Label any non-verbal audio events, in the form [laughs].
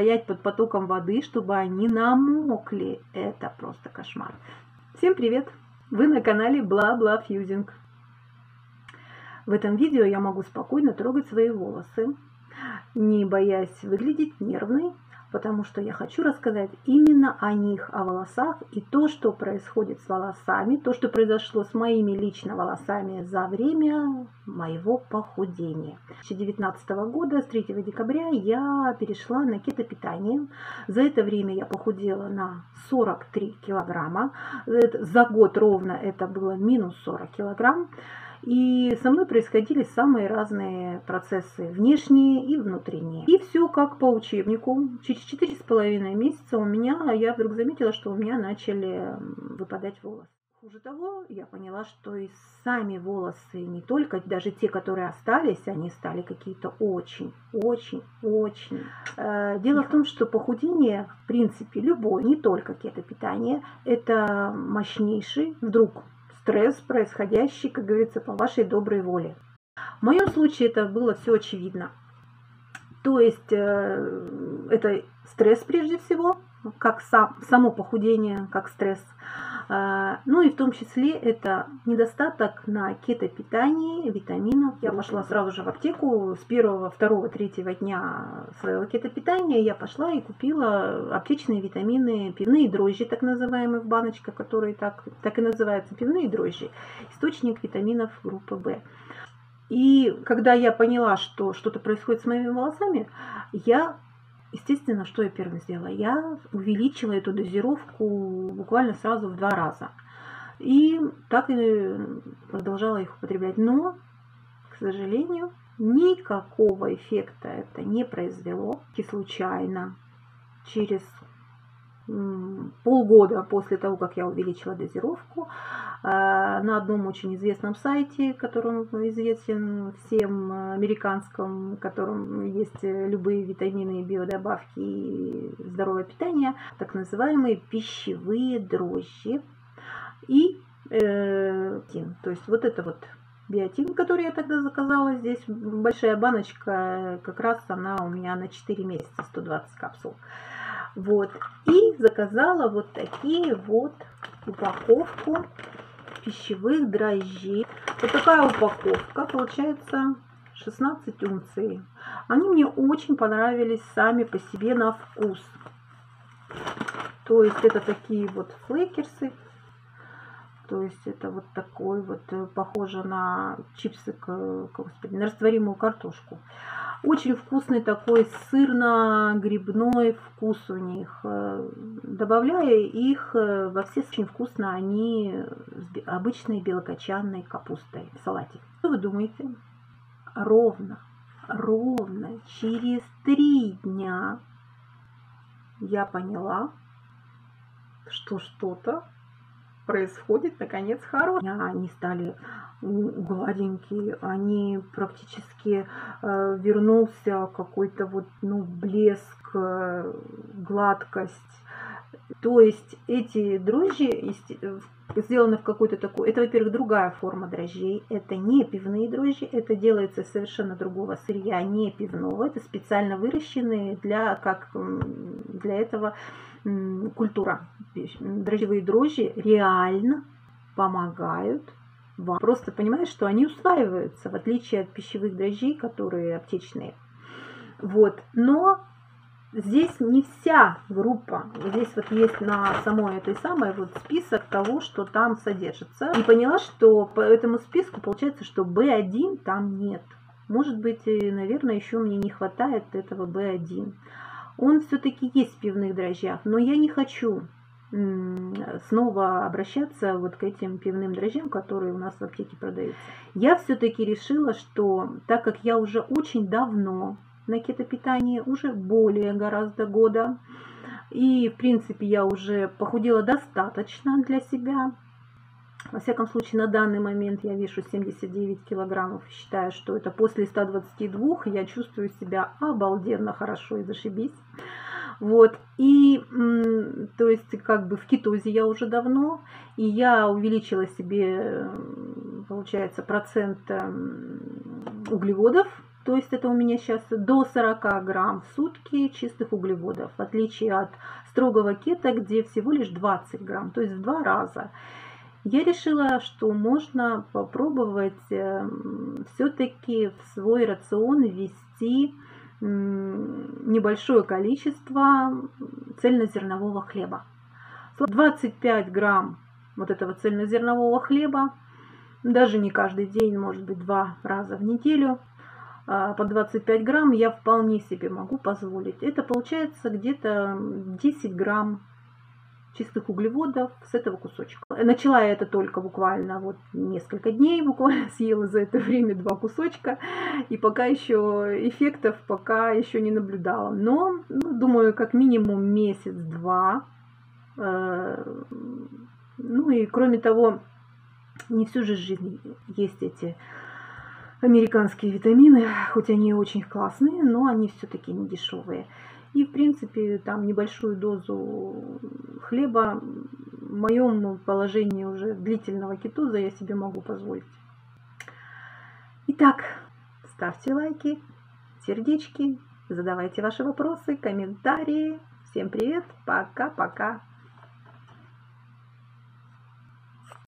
стоять под потоком воды, чтобы они намокли. Это просто кошмар. Всем привет! Вы на канале Бла-Бла Фьюзинг. В этом видео я могу спокойно трогать свои волосы, не боясь выглядеть нервной, потому что я хочу рассказать именно о них, о волосах и то, что происходит с волосами, то, что произошло с моими лично волосами за время моего похудения. 2019 года, с 3 декабря, я перешла на кетопитание. За это время я похудела на 43 килограмма. За год ровно это было минус 40 килограмм. И со мной происходили самые разные процессы, внешние и внутренние. И все как по учебнику. Через четыре с половиной месяца у меня, я вдруг заметила, что у меня начали выпадать волосы. Хуже того, я поняла, что и сами волосы, не только, даже те, которые остались, они стали какие-то очень, очень, очень. Э, дело в том, что похудение, в принципе, любое, не только кетопитание, это мощнейший вдруг стресс, происходящий, как говорится, по вашей доброй воле. В моем случае это было все очевидно. То есть э, это стресс прежде всего, как сам, само похудение, как стресс. А, ну и в том числе это недостаток на кетопитании, витаминов. Я пошла сразу же в аптеку с первого, второго, третьего дня своего кетопитания. Я пошла и купила аптечные витамины, пивные дрожжи, так называемые в баночках, которые так, так и называются, пивные дрожжи. Источник витаминов группы В. И когда я поняла, что что-то происходит с моими волосами, я Естественно, что я первым сделала? Я увеличила эту дозировку буквально сразу в два раза. И так и продолжала их употреблять. Но, к сожалению, никакого эффекта это не произвело. И случайно через полгода после того, как я увеличила дозировку, на одном очень известном сайте, которым известен всем американском, в котором есть любые витамины, биодобавки и здоровое питание, так называемые пищевые дрожжи и э, то есть вот это вот биотин, который я тогда заказала. Здесь большая баночка, как раз она у меня на 4 месяца, 120 капсул. Вот. И заказала вот такие вот упаковку пищевых дрожжей. Вот такая упаковка, получается 16 унций. Они мне очень понравились сами по себе на вкус. То есть это такие вот флейкерсы. То есть это вот такой вот, э, похоже на чипсы, господи, на растворимую картошку. Очень вкусный такой сырно-грибной вкус у них. Э, добавляя их э, во все очень вкусно, они с обычной белокочанной капустой в салате. Что вы думаете? Ровно, ровно через три дня я поняла, что что-то происходит, наконец, хорошее. Они стали гладенькие, они практически э, вернулся какой-то вот, ну, блеск, э, гладкость. То есть эти дрожжи сделаны в какой-то такой... Это, во-первых, другая форма дрожжей. Это не пивные дрожжи, это делается совершенно другого сырья, не пивного. Это специально выращенные для, как, для этого культура. Дрожжевые дрожжи реально помогают вам. Просто понимаешь, что они усваиваются, в отличие от пищевых дрожжей, которые аптечные. Вот. Но здесь не вся группа. Здесь вот есть на самой этой самой вот список того, что там содержится. И поняла, что по этому списку получается, что B1 там нет. Может быть, наверное, еще мне не хватает этого B1. Он все-таки есть в пивных дрожжах, но я не хочу снова обращаться вот к этим пивным дрожжам, которые у нас в аптеке продаются. Я все-таки решила, что так как я уже очень давно на кетопитании, уже более гораздо года, и в принципе я уже похудела достаточно для себя, во всяком случае, на данный момент я вешу 79 килограммов. Считаю, что это после 122 я чувствую себя обалденно хорошо и зашибись. Вот, и, то есть, как бы в кетозе я уже давно, и я увеличила себе, получается, процент эм, углеводов То есть это у меня сейчас до 40 грамм в сутки чистых углеводов, в отличие от строгого кета, где всего лишь 20 грамм, то есть в два раза. Я решила, что можно попробовать эм, все-таки в свой рацион ввести небольшое количество цельнозернового хлеба. 25 грамм вот этого цельнозернового хлеба, даже не каждый день, может быть, два раза в неделю, по 25 грамм я вполне себе могу позволить. Это получается где-то 10 грамм чистых углеводов с этого кусочка. Начала я это только буквально вот несколько дней, [laughs] буквально съела за это время два кусочка, и пока еще эффектов пока еще не наблюдала. Но, ну, думаю, как минимум месяц-два. Э, ну и кроме того, не всю же жизнь есть эти американские витамины, хоть они очень классные, но они все-таки не дешевые. И, в принципе, там небольшую дозу хлеба в моем положении уже длительного кетоза я себе могу позволить. Итак, ставьте лайки, сердечки, задавайте ваши вопросы, комментарии. Всем привет, пока-пока.